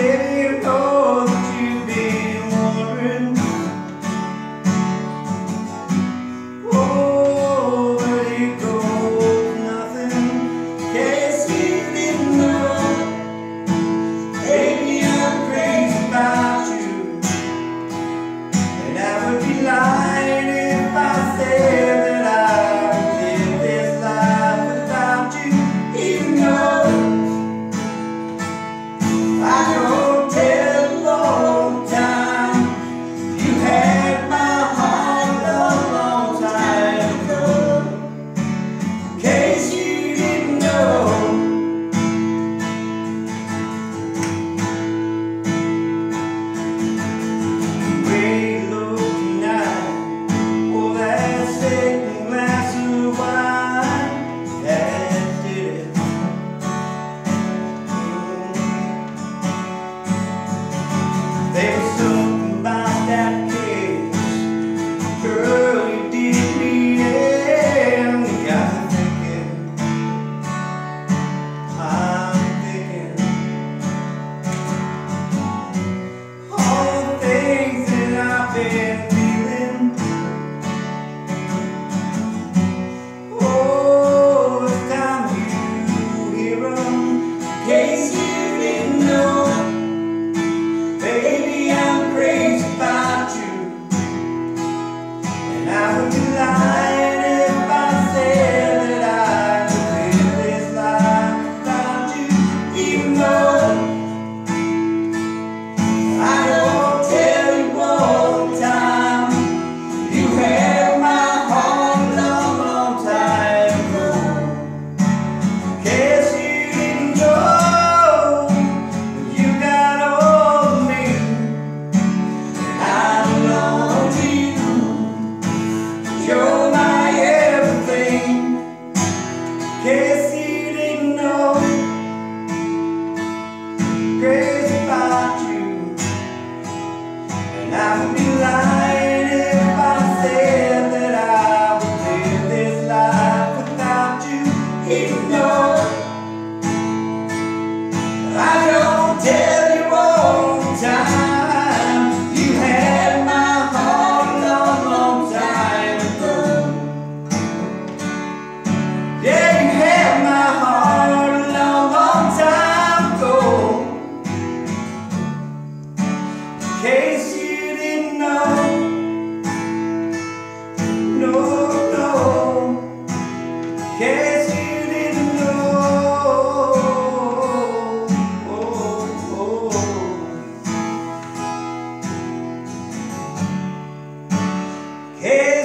Baby. Hey!